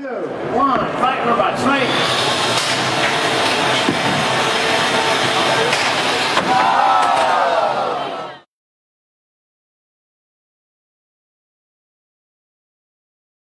two, one, fight robots, fight!